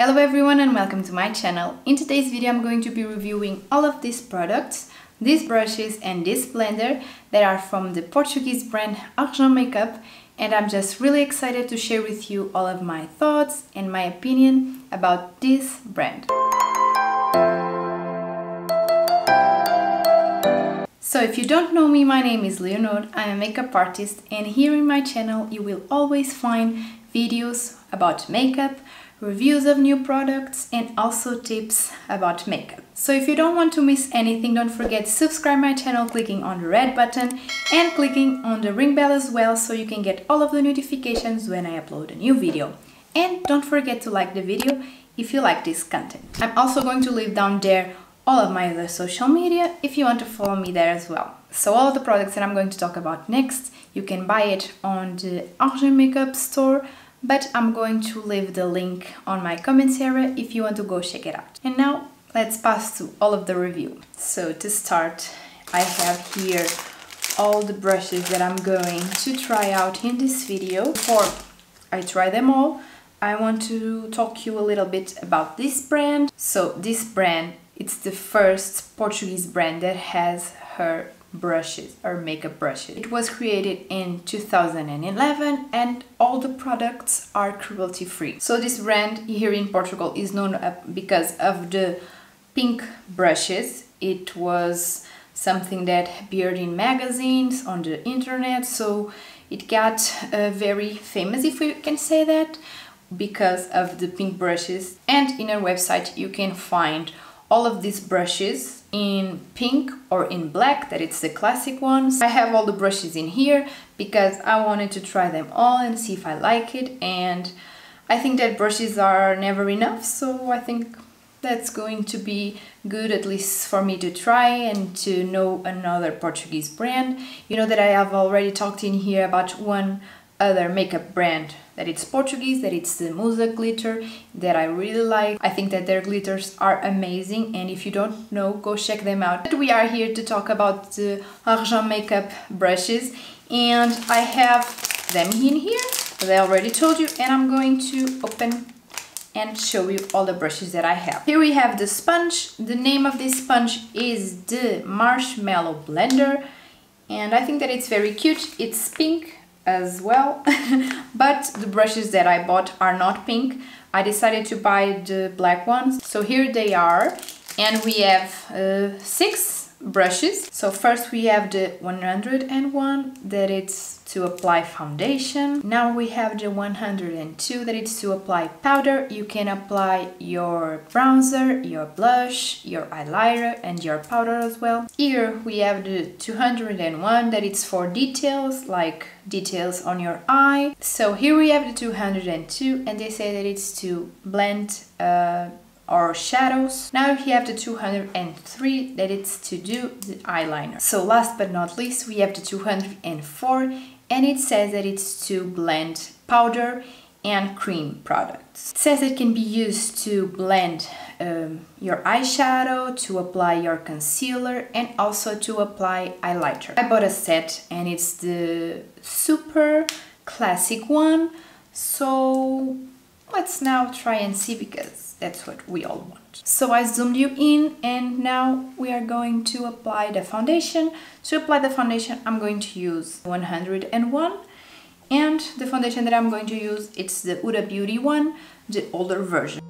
Hello everyone and welcome to my channel. In today's video I'm going to be reviewing all of these products, these brushes and this blender that are from the Portuguese brand Argent Makeup and I'm just really excited to share with you all of my thoughts and my opinion about this brand. So if you don't know me, my name is Leonor, I'm a makeup artist and here in my channel you will always find videos about makeup, reviews of new products and also tips about makeup. So if you don't want to miss anything, don't forget to subscribe my channel clicking on the red button and clicking on the ring bell as well so you can get all of the notifications when I upload a new video. And don't forget to like the video if you like this content. I'm also going to leave down there all of my other social media if you want to follow me there as well. So all of the products that I'm going to talk about next, you can buy it on the Argent Makeup store but I'm going to leave the link on my comments area if you want to go check it out. And now let's pass to all of the review. So to start, I have here all the brushes that I'm going to try out in this video. Before I try them all, I want to talk you a little bit about this brand. So this brand, it's the first Portuguese brand that has her brushes or makeup brushes. It was created in 2011 and all the products are cruelty free. So this brand here in Portugal is known because of the pink brushes. It was something that appeared in magazines, on the internet, so it got uh, very famous if we can say that because of the pink brushes and in our website you can find all of these brushes in pink or in black, that it's the classic ones. I have all the brushes in here because I wanted to try them all and see if I like it and I think that brushes are never enough so I think that's going to be good at least for me to try and to know another Portuguese brand. You know that I have already talked in here about one other makeup brand that it's Portuguese, that it's the Musa glitter that I really like. I think that their glitters are amazing and if you don't know, go check them out. But we are here to talk about the Argent makeup brushes and I have them in here, as I already told you, and I'm going to open and show you all the brushes that I have. Here we have the sponge. The name of this sponge is the Marshmallow Blender and I think that it's very cute. It's pink as well. But the brushes that I bought are not pink. I decided to buy the black ones. So here they are. And we have uh, six brushes so first we have the 101 that it's to apply foundation. Now we have the 102 that it's to apply powder. You can apply your bronzer, your blush, your eyeliner and your powder as well. Here we have the 201 that it's for details like details on your eye. So here we have the 202 and they say that it's to blend uh, or shadows. Now we have the 203 that it's to do the eyeliner. So last but not least we have the 204 and it says that it's to blend powder and cream products. It says it can be used to blend um, your eyeshadow, to apply your concealer and also to apply highlighter. I bought a set and it's the super classic one so let's now try and see because that's what we all want. So I zoomed you in and now we are going to apply the foundation. To apply the foundation I'm going to use 101 and the foundation that I'm going to use it's the Huda Beauty one, the older version.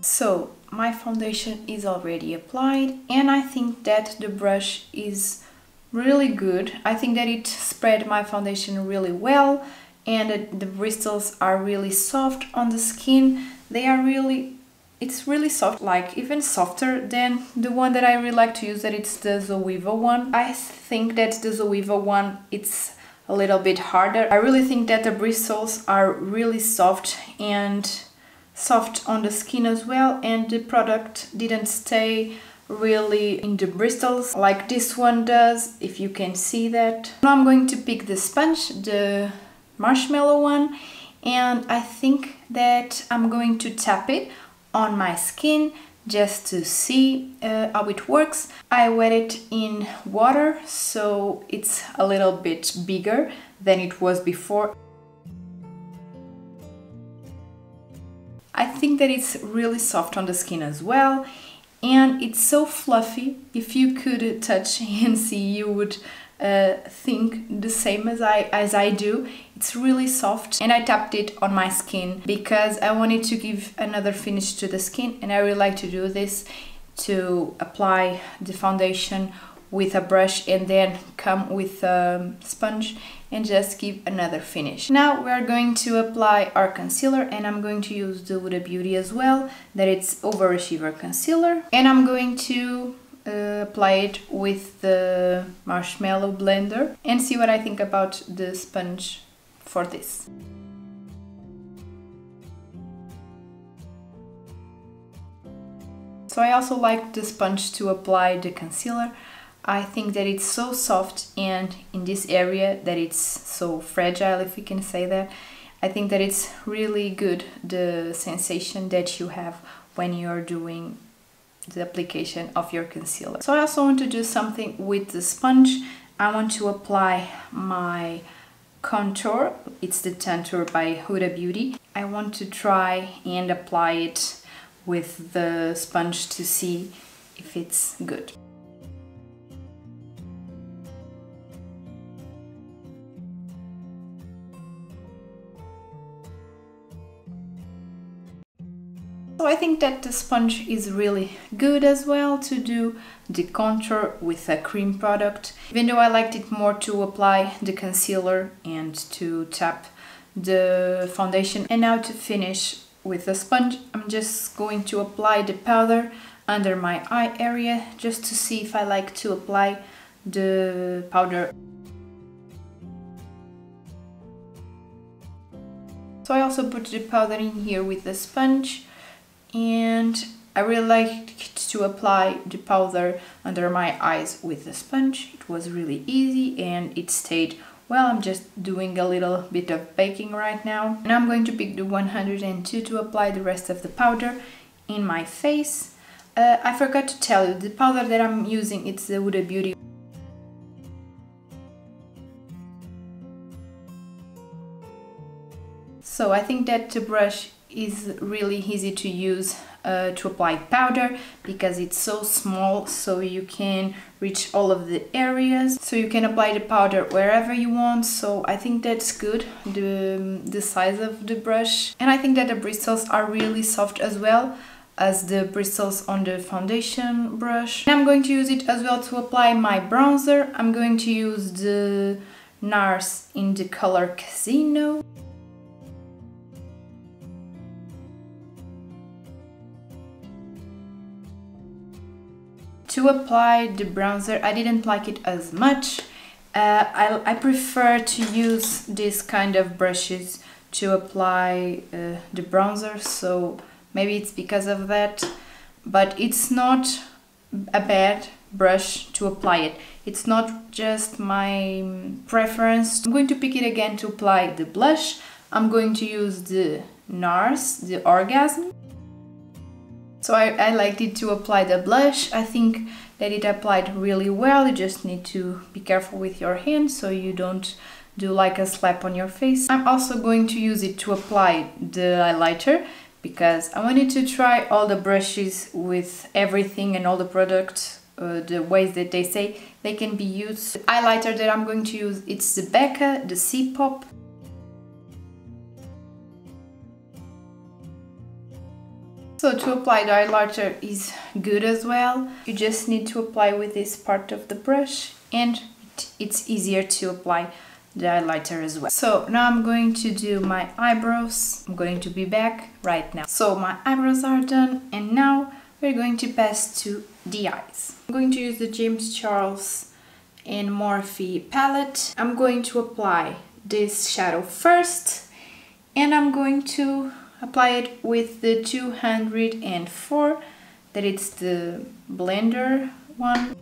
So my foundation is already applied and I think that the brush is really good. I think that it spread my foundation really well and the bristles are really soft on the skin. They are really, it's really soft, like even softer than the one that I really like to use that it's the Zoeva one. I think that the Zoeva one, it's a little bit harder. I really think that the bristles are really soft and soft on the skin as well and the product didn't stay really in the bristles like this one does if you can see that. Now I'm going to pick the sponge, the marshmallow one and I think that I'm going to tap it on my skin just to see uh, how it works. I wet it in water so it's a little bit bigger than it was before. I think that it's really soft on the skin as well and it's so fluffy. If you could touch and see you would uh, think the same as I as I do. It's really soft and I tapped it on my skin because I wanted to give another finish to the skin and I really like to do this to apply the foundation with a brush and then come with a sponge and just give another finish. Now we are going to apply our concealer and I'm going to use the Huda Beauty as well that it's overachiever concealer and I'm going to uh, apply it with the marshmallow blender and see what I think about the sponge for this. So I also like the sponge to apply the concealer. I think that it's so soft and in this area that it's so fragile if we can say that. I think that it's really good the sensation that you have when you're doing the application of your concealer. So I also want to do something with the sponge. I want to apply my contour. It's the Tantour by Huda Beauty. I want to try and apply it with the sponge to see if it's good. I think that the sponge is really good as well to do the contour with a cream product. Even though I liked it more to apply the concealer and to tap the foundation. And now to finish with the sponge, I'm just going to apply the powder under my eye area just to see if I like to apply the powder. So I also put the powder in here with the sponge and I really liked to apply the powder under my eyes with the sponge. It was really easy and it stayed well. I'm just doing a little bit of baking right now. And I'm going to pick the 102 to apply the rest of the powder in my face. Uh, I forgot to tell you, the powder that I'm using, it's the Huda Beauty So I think that the brush is really easy to use uh, to apply powder because it's so small so you can reach all of the areas. So you can apply the powder wherever you want. So I think that's good the, the size of the brush. And I think that the bristles are really soft as well as the bristles on the foundation brush. And I'm going to use it as well to apply my bronzer. I'm going to use the NARS in the color Casino To apply the bronzer, I didn't like it as much. Uh, I, I prefer to use this kind of brushes to apply uh, the bronzer, so maybe it's because of that. But it's not a bad brush to apply it. It's not just my preference. I'm going to pick it again to apply the blush. I'm going to use the NARS, the Orgasm. So I, I liked it to apply the blush. I think that it applied really well. You just need to be careful with your hands so you don't do like a slap on your face. I'm also going to use it to apply the highlighter because I wanted to try all the brushes with everything and all the products uh, the ways that they say they can be used. The highlighter that I'm going to use it's the Becca, the C-Pop So to apply the highlighter is good as well. You just need to apply with this part of the brush and it's easier to apply the highlighter as well. So now I'm going to do my eyebrows. I'm going to be back right now. So my eyebrows are done and now we're going to pass to the eyes. I'm going to use the James Charles and Morphe palette. I'm going to apply this shadow first and I'm going to apply it with the 204 that it's the blender one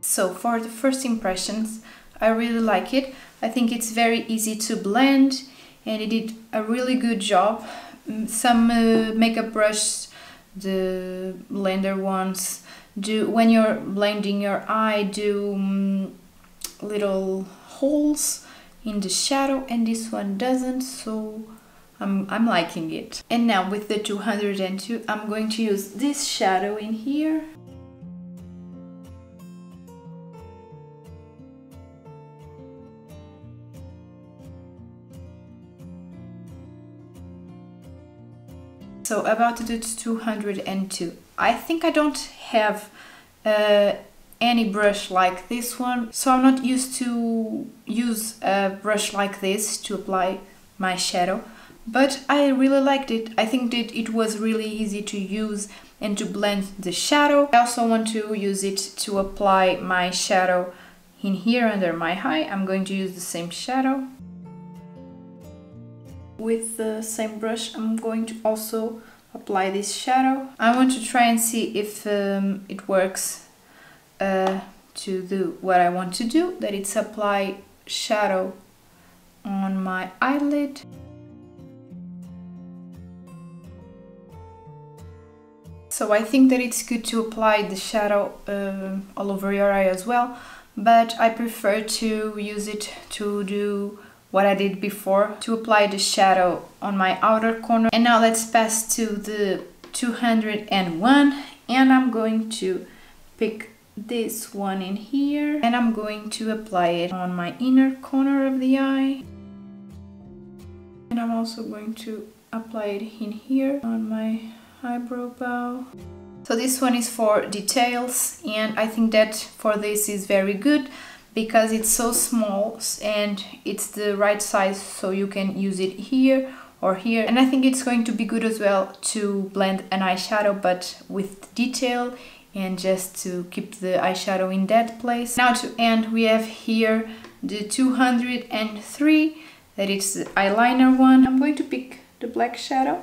so for the first impressions I really like it I think it's very easy to blend and it did a really good job. Mm, some uh, makeup brushes, the blender ones, do when you're blending your eye, do um, little holes in the shadow and this one doesn't so I'm, I'm liking it. And now with the 202 I'm going to use this shadow in here. So about the 202, I think I don't have uh, any brush like this one. So I'm not used to use a brush like this to apply my shadow. But I really liked it. I think that it was really easy to use and to blend the shadow. I also want to use it to apply my shadow in here under my eye. I'm going to use the same shadow with the same brush I'm going to also apply this shadow I want to try and see if um, it works uh, to do what I want to do, that it's apply shadow on my eyelid. So I think that it's good to apply the shadow uh, all over your eye as well, but I prefer to use it to do what I did before, to apply the shadow on my outer corner. And now let's pass to the 201 and I'm going to pick this one in here and I'm going to apply it on my inner corner of the eye. And I'm also going to apply it in here on my eyebrow bow. So this one is for details and I think that for this is very good because it's so small and it's the right size so you can use it here or here and I think it's going to be good as well to blend an eyeshadow but with detail and just to keep the eyeshadow in that place. Now to end we have here the 203 that is the eyeliner one. I'm going to pick the black shadow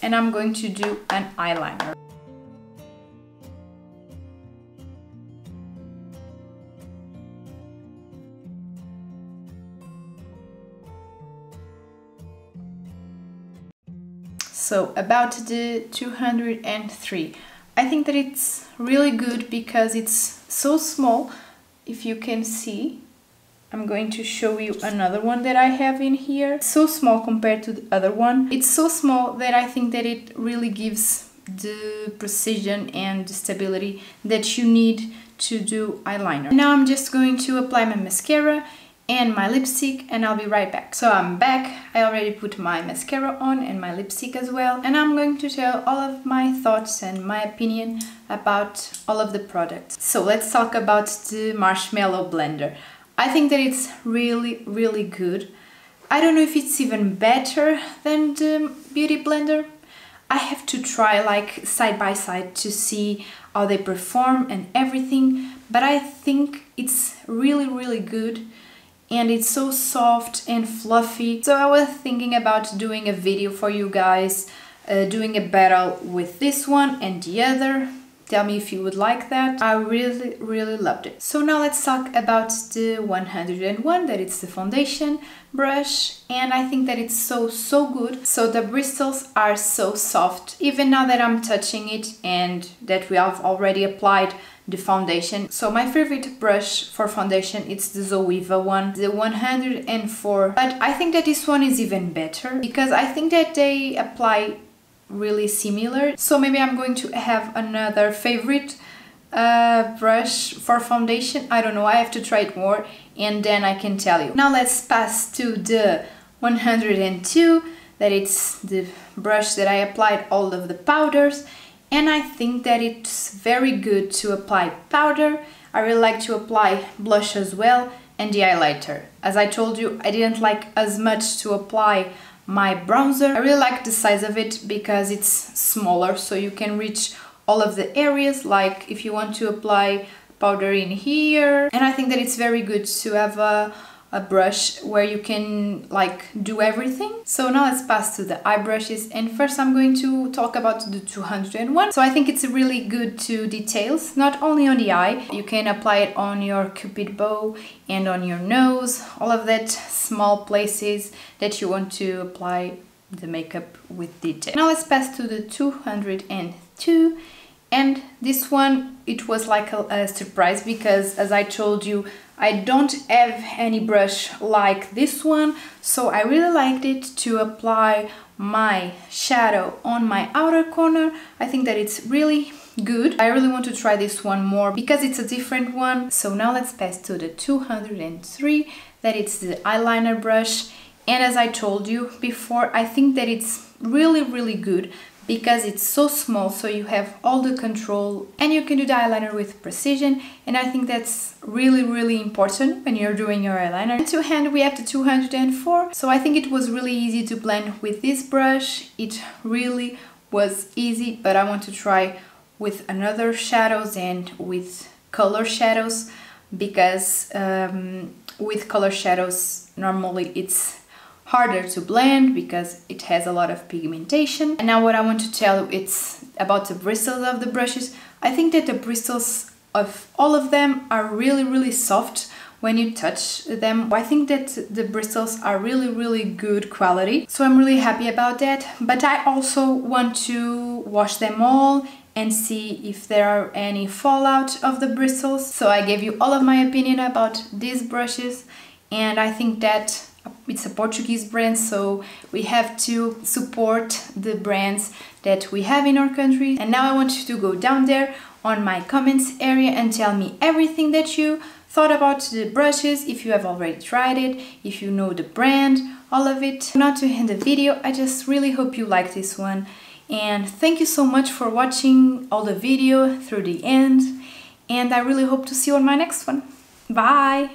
and I'm going to do an eyeliner. So about the 203 I think that it's really good because it's so small. If you can see, I'm going to show you another one that I have in here. it's so small compared to the other one. It's so small that I think that it really gives the precision and the stability that you need to do eyeliner. Now I'm just going to apply my mascara and my lipstick and I'll be right back. So I'm back, I already put my mascara on and my lipstick as well and I'm going to tell all of my thoughts and my opinion about all of the products. So let's talk about the Marshmallow Blender. I think that it's really really good. I don't know if it's even better than the Beauty Blender. I have to try like side by side to see how they perform and everything but I think it's really really good and it's so soft and fluffy. So I was thinking about doing a video for you guys, uh, doing a battle with this one and the other. Tell me if you would like that. I really, really loved it. So now let's talk about the 101, that it's the foundation brush. And I think that it's so, so good. So the bristles are so soft, even now that I'm touching it and that we have already applied the foundation. So my favorite brush for foundation it's the Zoeva one, the 104. But I think that this one is even better because I think that they apply really similar. So maybe I'm going to have another favorite uh, brush for foundation. I don't know, I have to try it more and then I can tell you. Now let's pass to the 102 that it's the brush that I applied all of the powders and I think that it's very good to apply powder. I really like to apply blush as well and the highlighter. As I told you, I didn't like as much to apply my bronzer. I really like the size of it because it's smaller so you can reach all of the areas like if you want to apply powder in here and I think that it's very good to have a, a brush where you can like do everything. So now let's pass to the eye brushes and first I'm going to talk about the 201. So I think it's really good to details, not only on the eye, you can apply it on your cupid bow and on your nose, all of that small places that you want to apply the makeup with detail. Now let's pass to the 202 and this one it was like a, a, surprise because as I told you I don't have any brush like this one so I really liked it to apply my shadow on my outer corner. I think that it's really good. I really want to try this one more because it's a different one. So now let's pass to the 203 that it's the eyeliner brush. And as I told you before I think that it's really really good because it's so small so you have all the control and you can do the eyeliner with precision and I think that's really really important when you're doing your eyeliner. And to hand we have the 204 so I think it was really easy to blend with this brush it really was easy but I want to try with another shadows and with color shadows because um, with color shadows normally it's harder to blend because it has a lot of pigmentation. And now what I want to tell you it's about the bristles of the brushes. I think that the bristles of all of them are really really soft when you touch them. I think that the bristles are really really good quality so I'm really happy about that but I also want to wash them all and see if there are any fallout of the bristles. So I gave you all of my opinion about these brushes and I think that it's a Portuguese brand, so we have to support the brands that we have in our country. And now I want you to go down there on my comments area and tell me everything that you thought about the brushes, if you have already tried it, if you know the brand, all of it. Not to end the video, I just really hope you like this one. And thank you so much for watching all the video through the end. And I really hope to see you on my next one. Bye!